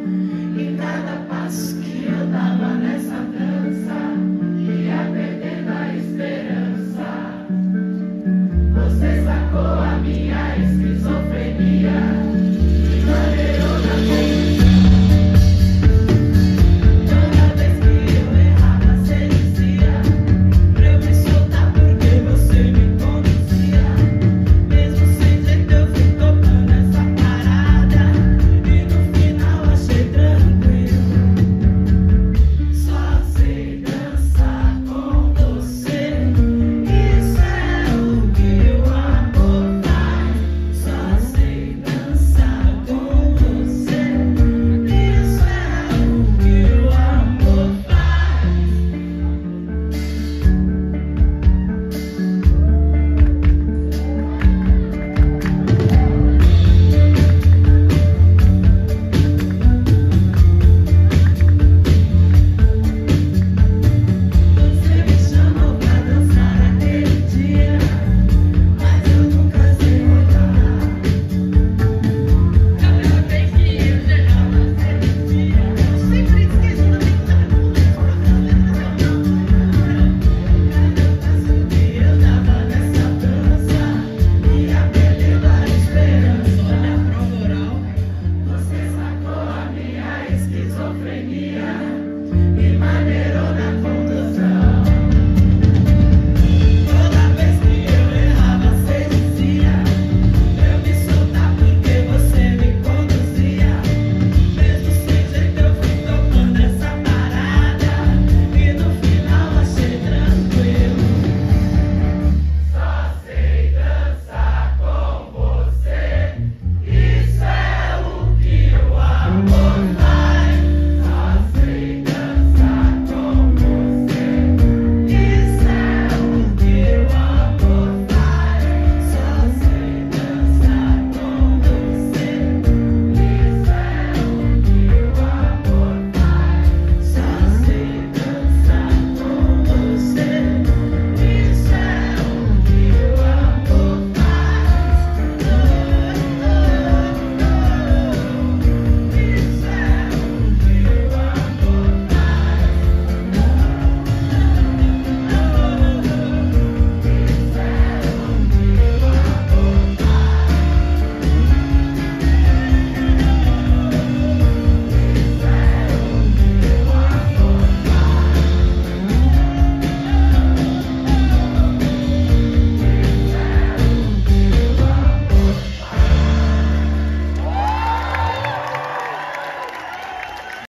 Mm-hmm.